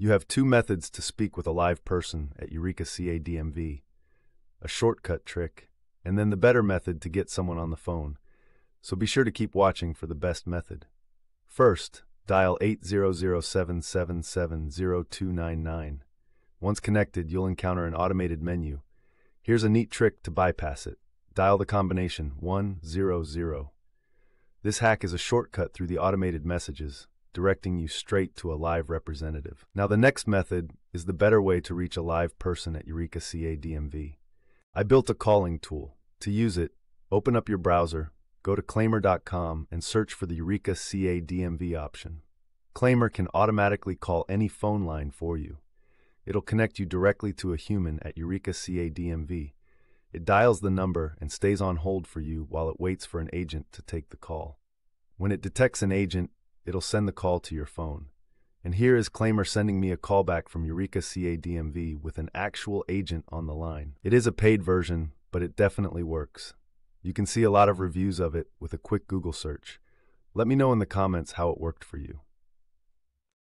You have two methods to speak with a live person at Yreka CA DMV a shortcut trick, and then the better method to get someone on the phone. So be sure to keep watching for the best method. First, dial 800-777-0299. Once connected, you'll encounter an automated menu. Here's a neat trick to bypass it. Dial the combination 100. This hack is a shortcut through the automated messages, directing you straight to a live representative. Now, the next method is the better way to reach a live person at Yreka CA DMV. I built a calling tool. To use it, open up your browser, go to claimyr.com, and search for the Yreka CA DMV option. Claimyr can automatically call any phone line for you. It'll connect you directly to a human at Yreka CA DMV. It dials the number and stays on hold for you while it waits for an agent to take the call. When it detects an agent, it'll send the call to your phone. And here is Claimyr sending me a callback from Yreka CA DMV with an actual agent on the line. It is a paid version, but it definitely works. You can see a lot of reviews of it with a quick Google search. Let me know in the comments how it worked for you.